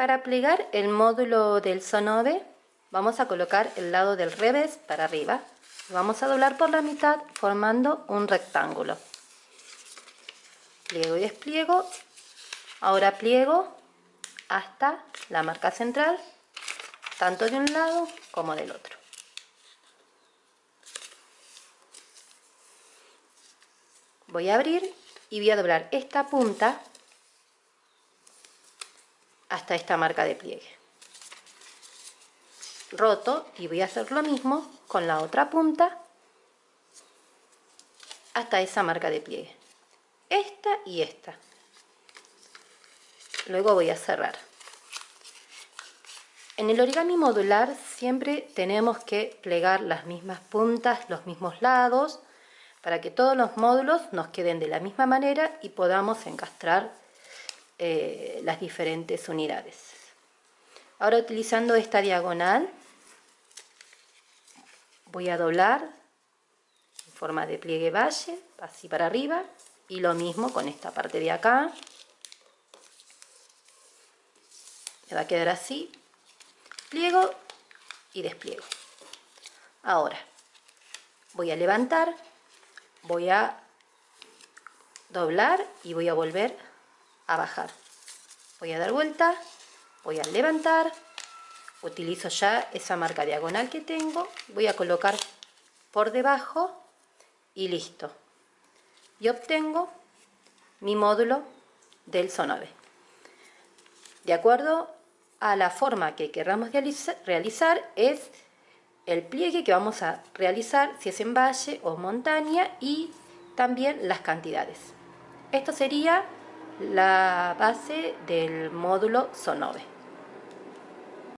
Para plegar el módulo del sonove vamos a colocar el lado del revés para arriba. Vamos a doblar por la mitad formando un rectángulo. Pliego y despliego. Ahora pliego hasta la marca central, tanto de un lado como del otro. Voy a abrir y voy a doblar esta punta hasta esta marca de pliegue. Roto y voy a hacer lo mismo con la otra punta hasta esa marca de pliegue. Esta y esta. Luego voy a cerrar. En el origami modular siempre tenemos que plegar las mismas puntas, los mismos lados, para que todos los módulos nos queden de la misma manera y podamos encastrar eh, las diferentes unidades. Ahora utilizando esta diagonal voy a doblar en forma de pliegue valle, así para arriba, y lo mismo con esta parte de acá. Me va a quedar así, pliego y despliego. Ahora voy a levantar, voy a doblar y voy a volver a bajar. Voy a dar vuelta, voy a levantar, utilizo ya esa marca diagonal que tengo, voy a colocar por debajo y listo. Y obtengo mi módulo del sonove. De acuerdo a la forma que queramos realizar es el pliegue que vamos a realizar si es en valle o montaña y también las cantidades. Esto sería la base del módulo SONOVE.